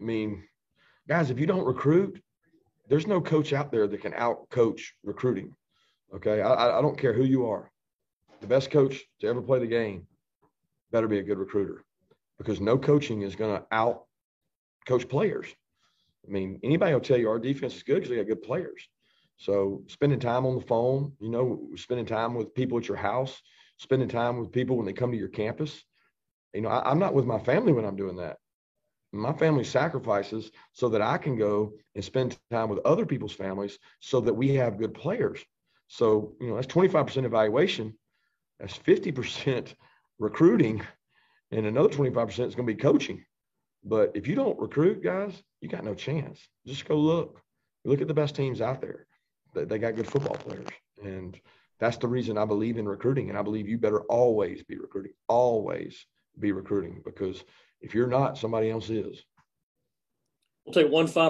I mean, guys, if you don't recruit, there's no coach out there that can out coach recruiting. Okay. I, I don't care who you are. The best coach to ever play the game better be a good recruiter because no coaching is going to out coach players. I mean, anybody will tell you our defense is good because we got good players. So spending time on the phone, you know, spending time with people at your house, spending time with people when they come to your campus. You know, I, I'm not with my family when I'm doing that. My family sacrifices so that I can go and spend time with other people's families so that we have good players. So, you know, that's 25% evaluation. That's 50% recruiting. And another 25% is going to be coaching. But if you don't recruit guys, you got no chance. Just go look. Look at the best teams out there. They got good football players. And that's the reason I believe in recruiting. And I believe you better always be recruiting, always be recruiting, because if you're not, somebody else is. We'll take one final